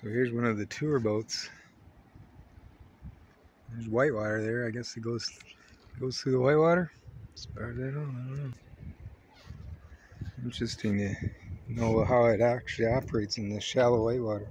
So here's one of the tour boats. There's whitewater there. I guess it goes goes through the whitewater. As far as I know, I don't know. Interesting to know how it actually operates in the shallow whitewater.